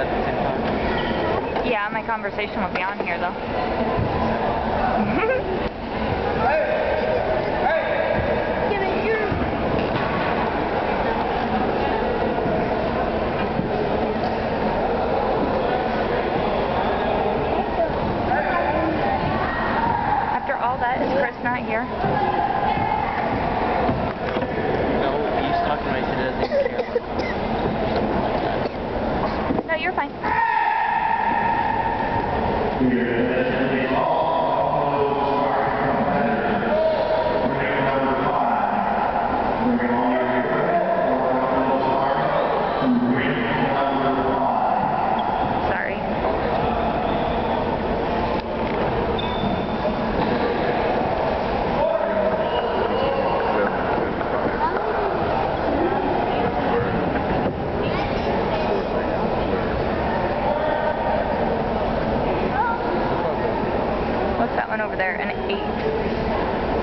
at the same time? Yeah, my conversation will be on here, though. After all that, is Chris not here? You're fine. Sorry. What's that one over there? An eight.